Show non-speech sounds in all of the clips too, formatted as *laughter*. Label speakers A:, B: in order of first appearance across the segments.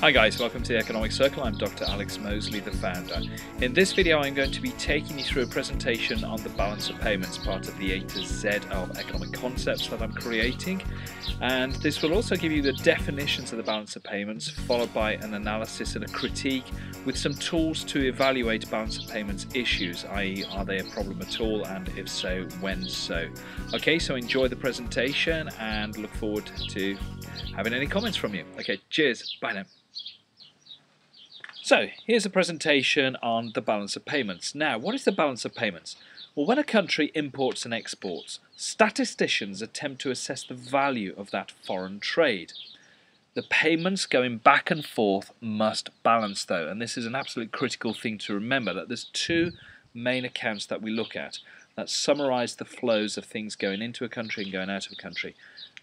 A: Hi guys, welcome to the Economic Circle. I'm Dr. Alex Moseley, the founder. In this video, I'm going to be taking you through a presentation on the balance of payments, part of the A to Z of economic concepts that I'm creating. And this will also give you the definitions of the balance of payments, followed by an analysis and a critique with some tools to evaluate balance of payments issues, i.e., are they a problem at all, and if so, when so. Okay, so enjoy the presentation and look forward to having any comments from you. Okay, cheers. Bye now. So here's a presentation on the balance of payments. Now, what is the balance of payments? Well, when a country imports and exports, statisticians attempt to assess the value of that foreign trade. The payments going back and forth must balance though, and this is an absolute critical thing to remember that there's two main accounts that we look at that summarize the flows of things going into a country and going out of a country.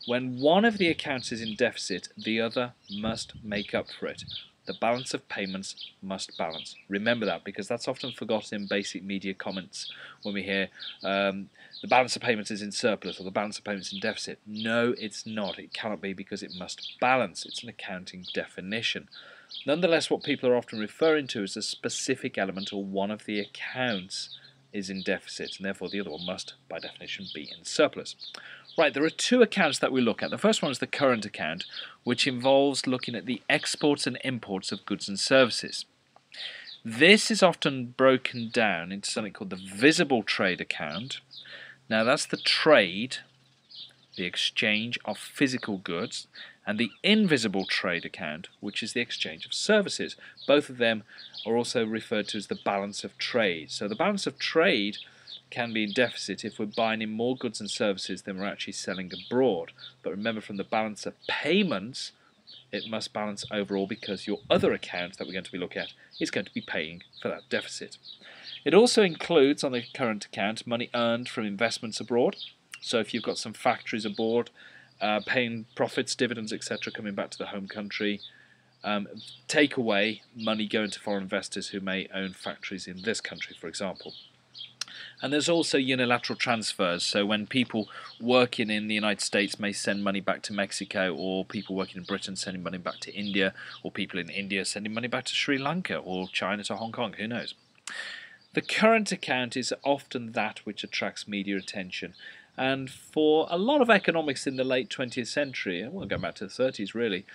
A: When one of the accounts is in deficit, the other must make up for it the balance of payments must balance. Remember that because that's often forgotten in basic media comments when we hear um, the balance of payments is in surplus or the balance of payments in deficit. No, it's not. It cannot be because it must balance. It's an accounting definition. Nonetheless, what people are often referring to is a specific element or one of the accounts is in deficit, and therefore the other one must, by definition, be in surplus. Right, there are two accounts that we look at. The first one is the current account, which involves looking at the exports and imports of goods and services. This is often broken down into something called the visible trade account. Now, that's the trade, the exchange of physical goods, and the invisible trade account, which is the exchange of services. Both of them are also referred to as the balance of trade. So, the balance of trade can be in deficit if we're buying in more goods and services than we're actually selling abroad. But remember, from the balance of payments, it must balance overall because your other account that we're going to be looking at is going to be paying for that deficit. It also includes on the current account money earned from investments abroad. So if you've got some factories abroad uh, paying profits, dividends, etc., coming back to the home country, um, take away money going to foreign investors who may own factories in this country, for example. And there's also unilateral transfers. So when people working in the United States may send money back to Mexico, or people working in Britain sending money back to India, or people in India sending money back to Sri Lanka or China to Hong Kong, who knows? The current account is often that which attracts media attention. And for a lot of economics in the late 20th century, well, go back to the 30s really,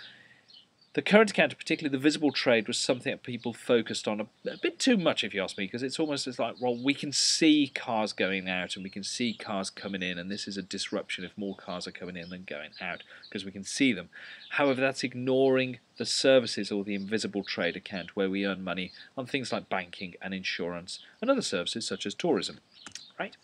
A: the current account, particularly the visible trade, was something that people focused on a, a bit too much, if you ask me, because it's almost as like, well, we can see cars going out and we can see cars coming in, and this is a disruption if more cars are coming in than going out, because we can see them. However, that's ignoring the services or the invisible trade account, where we earn money on things like banking and insurance and other services such as tourism. Right?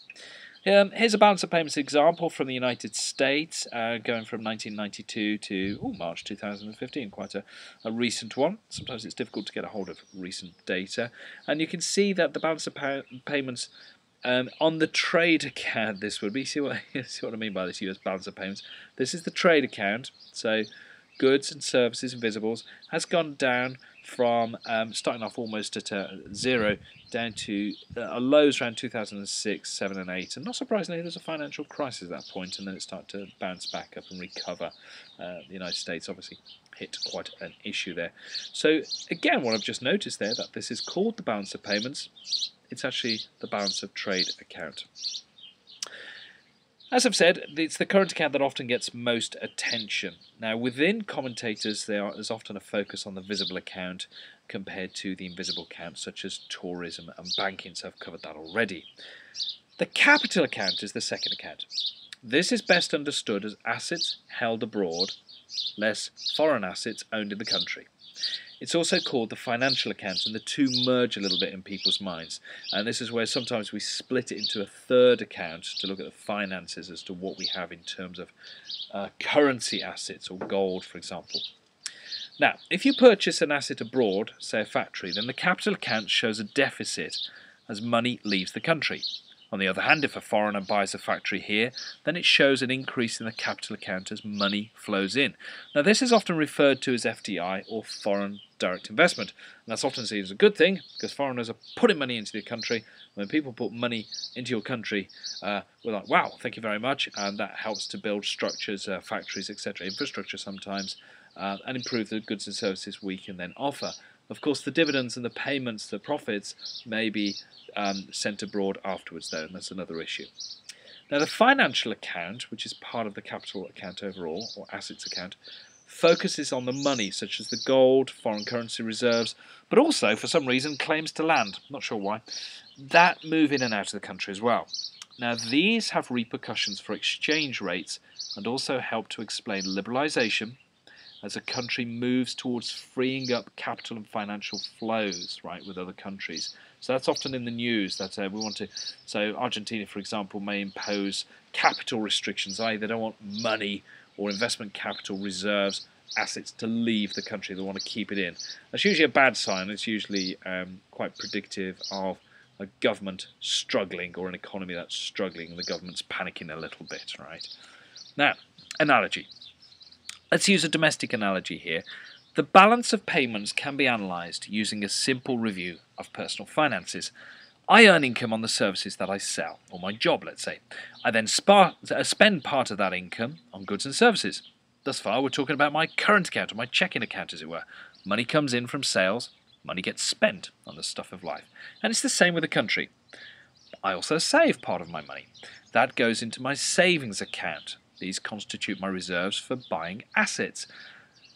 A: Um, here's a balance of payments example from the United States, uh, going from 1992 to ooh, March 2015, quite a, a recent one. Sometimes it's difficult to get a hold of recent data. And you can see that the balance of pa payments um, on the trade account, this would be, *laughs* see what, see what I mean by this US balance of payments. This is the trade account, so goods and services invisibles, has gone down from um, starting off almost at uh, zero down to uh, lows around 2006, 7 and 8 and not surprisingly there's a financial crisis at that point and then it started to bounce back up and recover. Uh, the United States obviously hit quite an issue there. So again what I've just noticed there that this is called the balance of payments it's actually the balance of trade account. As I've said, it's the current account that often gets most attention. Now, within commentators, there is often a focus on the visible account compared to the invisible accounts, such as tourism and banking, so I've covered that already. The capital account is the second account. This is best understood as assets held abroad, less foreign assets owned in the country. It's also called the financial account, and the two merge a little bit in people's minds. And this is where sometimes we split it into a third account to look at the finances as to what we have in terms of uh, currency assets or gold, for example. Now, if you purchase an asset abroad, say a factory, then the capital account shows a deficit as money leaves the country. On the other hand, if a foreigner buys a factory here, then it shows an increase in the capital account as money flows in. Now, this is often referred to as FDI or foreign direct investment, and that's often seen as a good thing because foreigners are putting money into the country. When people put money into your country, uh, we're like, wow, thank you very much, and that helps to build structures, uh, factories, etc., infrastructure sometimes, uh, and improve the goods and services we can then offer. Of course, the dividends and the payments, the profits, may be um, sent abroad afterwards, though, and that's another issue. Now, the financial account, which is part of the capital account overall, or assets account, focuses on the money, such as the gold, foreign currency reserves, but also, for some reason, claims to land. Not sure why. That move in and out of the country as well. Now, these have repercussions for exchange rates and also help to explain liberalisation as a country moves towards freeing up capital and financial flows, right, with other countries. So that's often in the news that uh, we want to. So Argentina, for example, may impose capital restrictions, i.e., they don't want money or investment capital reserves assets to leave the country. They want to keep it in. That's usually a bad sign. It's usually um, quite predictive of a government struggling or an economy that's struggling and the government's panicking a little bit, right? Now, analogy. Let's use a domestic analogy here. The balance of payments can be analysed using a simple review of personal finances. I earn income on the services that I sell, or my job, let's say. I then uh, spend part of that income on goods and services. Thus far, we're talking about my current account, or my checking account, as it were. Money comes in from sales, money gets spent on the stuff of life. And it's the same with the country. I also save part of my money. That goes into my savings account. These constitute my reserves for buying assets.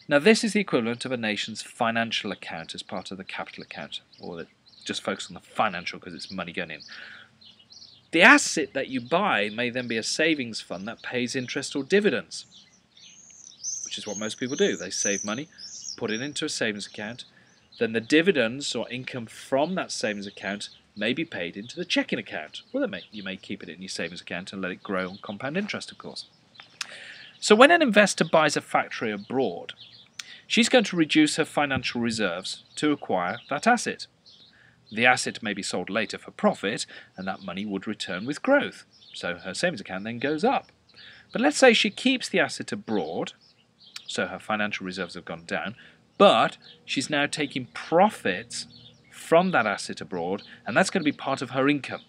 A: Now, this is the equivalent of a nation's financial account as part of the capital account, or just focus on the financial because it's money going in. The asset that you buy may then be a savings fund that pays interest or dividends, which is what most people do. They save money, put it into a savings account, then the dividends or income from that savings account may be paid into the checking account. Well, may, you may keep it in your savings account and let it grow on compound interest, of course. So when an investor buys a factory abroad, she's going to reduce her financial reserves to acquire that asset. The asset may be sold later for profit, and that money would return with growth, so her savings account then goes up. But let's say she keeps the asset abroad, so her financial reserves have gone down, but she's now taking profits from that asset abroad, and that's going to be part of her income.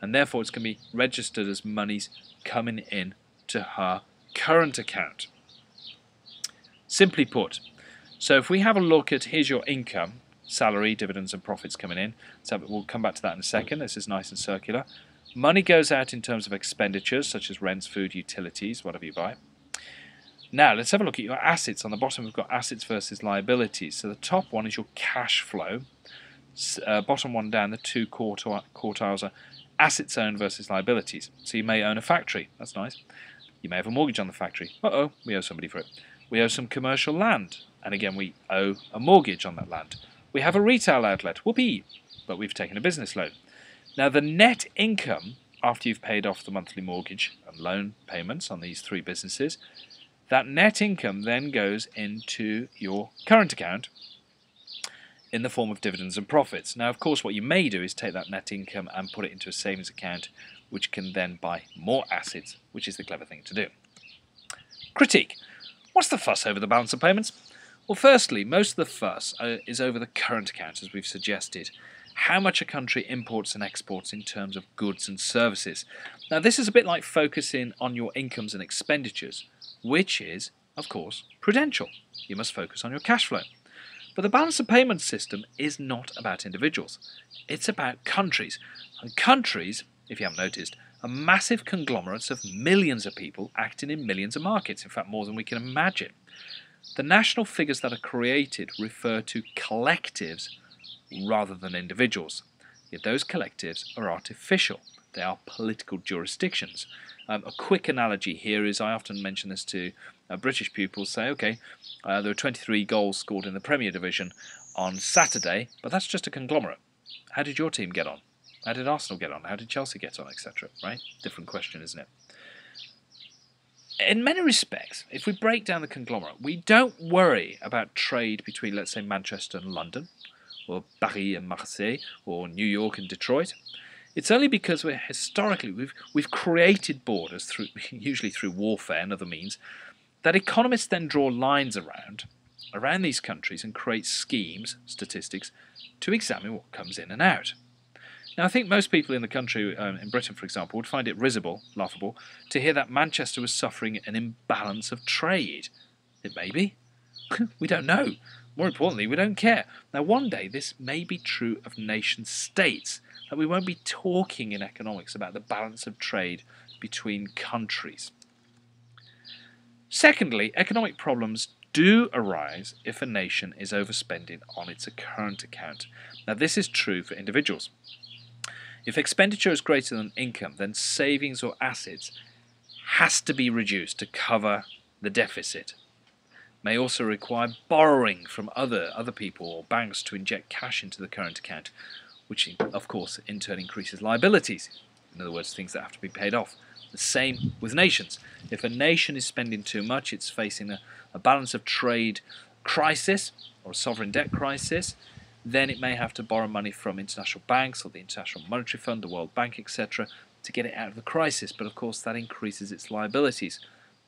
A: And therefore, it's going to be registered as monies coming in to her current account. Simply put, so if we have a look at here's your income, salary, dividends, and profits coming in. So we'll come back to that in a second. This is nice and circular. Money goes out in terms of expenditures such as rents, food, utilities, whatever you buy. Now let's have a look at your assets. On the bottom we've got assets versus liabilities. So the top one is your cash flow. Uh, bottom one down, the two quartiles are assets owned versus liabilities. So you may own a factory. That's nice. You may have a mortgage on the factory. Uh-oh, we owe somebody for it. We owe some commercial land, and again we owe a mortgage on that land. We have a retail outlet, whoopee, but we've taken a business loan. Now the net income after you've paid off the monthly mortgage and loan payments on these three businesses, that net income then goes into your current account in the form of dividends and profits. Now, of course, what you may do is take that net income and put it into a savings account which can then buy more assets, which is the clever thing to do. Critique. What's the fuss over the balance of payments? Well, firstly, most of the fuss uh, is over the current account, as we've suggested. How much a country imports and exports in terms of goods and services. Now, this is a bit like focusing on your incomes and expenditures, which is, of course, prudential. You must focus on your cash flow. But the balance of payments system is not about individuals. It's about countries. And countries if you haven't noticed, are massive conglomerates of millions of people acting in millions of markets, in fact, more than we can imagine. The national figures that are created refer to collectives rather than individuals, yet those collectives are artificial. They are political jurisdictions. Um, a quick analogy here is I often mention this to uh, British pupils say, okay, uh, there were 23 goals scored in the Premier Division on Saturday, but that's just a conglomerate. How did your team get on? How did Arsenal get on? How did Chelsea get on, etc.? Right? Different question, isn't it? In many respects, if we break down the conglomerate, we don't worry about trade between, let's say, Manchester and London, or Paris and Marseille, or New York and Detroit. It's only because we're historically we've we've created borders through *laughs* usually through warfare and other means that economists then draw lines around around these countries and create schemes, statistics, to examine what comes in and out. Now, I think most people in the country, um, in Britain for example, would find it risible, laughable, to hear that Manchester was suffering an imbalance of trade. It may be, *laughs* we don't know. More importantly, we don't care. Now, one day this may be true of nation states, that we won't be talking in economics about the balance of trade between countries. Secondly, economic problems do arise if a nation is overspending on its current account. Now, this is true for individuals. If expenditure is greater than income, then savings or assets has to be reduced to cover the deficit. May also require borrowing from other other people or banks to inject cash into the current account, which of course in turn increases liabilities. In other words, things that have to be paid off. The same with nations. If a nation is spending too much, it's facing a, a balance of trade crisis or a sovereign debt crisis, then it may have to borrow money from international banks or the International Monetary Fund, the World Bank, etc., to get it out of the crisis. But of course, that increases its liabilities.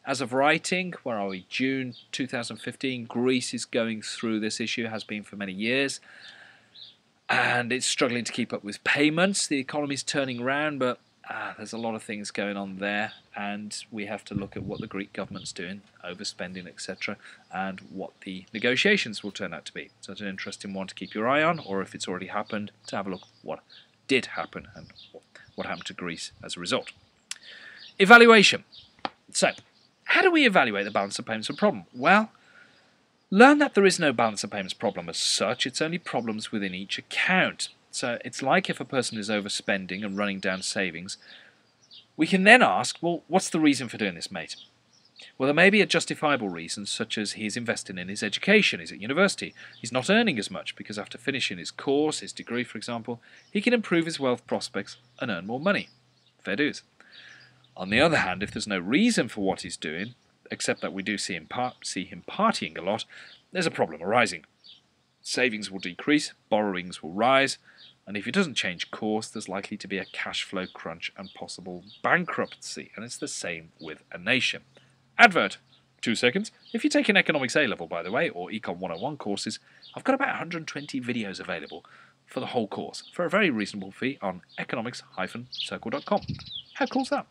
A: As of writing, where are we? June 2015, Greece is going through this issue, has been for many years, and it's struggling to keep up with payments. The economy is turning around, but ah, there's a lot of things going on there, and we have to look at what the Greek government's doing, overspending, etc., and what the negotiations will turn out to be. So it's an interesting one to keep your eye on, or if it's already happened, to have a look what did happen and what happened to Greece as a result. Evaluation. So, how do we evaluate the balance of payments problem? Well, learn that there is no balance of payments problem as such, it's only problems within each account. So uh, it's like if a person is overspending and running down savings, we can then ask, well, what's the reason for doing this, mate? Well, there may be a justifiable reason, such as he's investing in his education, he's at university, he's not earning as much because after finishing his course, his degree, for example, he can improve his wealth prospects and earn more money. Fair dues. On the other hand, if there's no reason for what he's doing, except that we do see him, see him partying a lot, there's a problem arising. Savings will decrease, borrowings will rise, and if he doesn't change course, there's likely to be a cash flow crunch and possible bankruptcy. And it's the same with a nation. Advert. Two seconds. If you take an Economics A level, by the way, or Econ 101 courses, I've got about 120 videos available for the whole course for a very reasonable fee on economics-circle.com. How cool's that?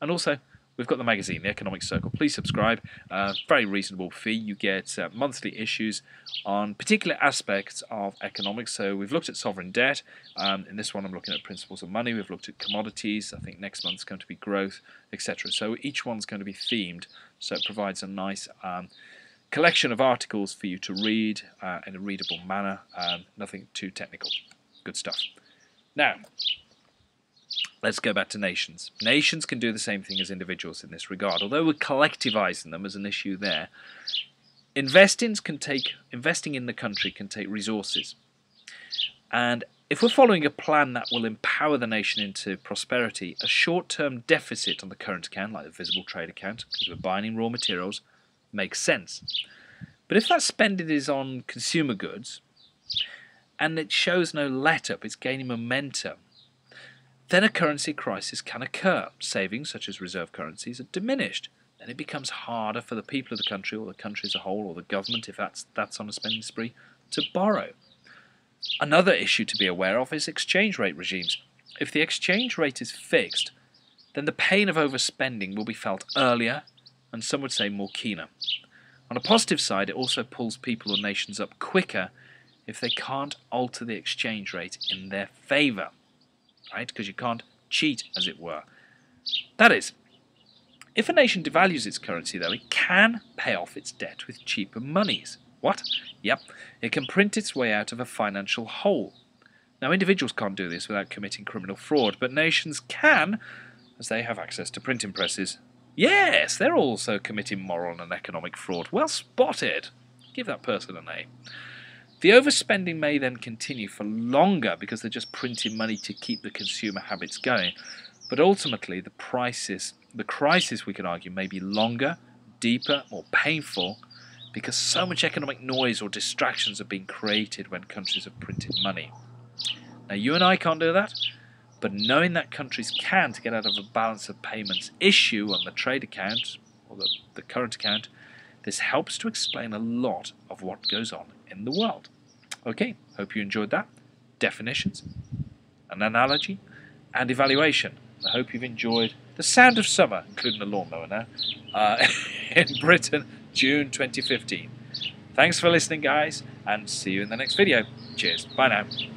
A: And also, we've got the magazine, The Economic Circle. Please subscribe. Uh, very reasonable fee. You get uh, monthly issues on particular aspects of economics. So we've looked at sovereign debt. Um, in this one, I'm looking at principles of money. We've looked at commodities. I think next month's going to be growth, etc. So each one's going to be themed. So it provides a nice um, collection of articles for you to read uh, in a readable manner. Um, nothing too technical. Good stuff. Now, Let's go back to nations. Nations can do the same thing as individuals in this regard. Although we're collectivizing them as an issue there, investing can take investing in the country can take resources. And if we're following a plan that will empower the nation into prosperity, a short-term deficit on the current account, like the visible trade account, because we're buying raw materials, makes sense. But if that spending is on consumer goods, and it shows no let-up, it's gaining momentum, then a currency crisis can occur. Savings, such as reserve currencies, are diminished. Then it becomes harder for the people of the country, or the country as a whole, or the government, if that's, that's on a spending spree, to borrow. Another issue to be aware of is exchange rate regimes. If the exchange rate is fixed, then the pain of overspending will be felt earlier, and some would say more keener. On a positive side, it also pulls people or nations up quicker if they can't alter the exchange rate in their favour right? Because you can't cheat, as it were. That is, if a nation devalues its currency, though, it can pay off its debt with cheaper monies. What? Yep, it can print its way out of a financial hole. Now, individuals can't do this without committing criminal fraud, but nations can, as they have access to printing presses. Yes, they're also committing moral and economic fraud. Well spotted. Give that person a A. The overspending may then continue for longer because they're just printing money to keep the consumer habits going. But ultimately, the crisis, the crisis, we could argue, may be longer, deeper, more painful because so much economic noise or distractions have been created when countries have printed money. Now, you and I can't do that, but knowing that countries can to get out of a balance of payments issue on the trade account or the, the current account, this helps to explain a lot of what goes on in the world. Okay, hope you enjoyed that. Definitions, an analogy, and evaluation. I hope you've enjoyed the sound of summer, including the lawnmower now, uh, *laughs* in Britain, June 2015. Thanks for listening, guys, and see you in the next video. Cheers. Bye now.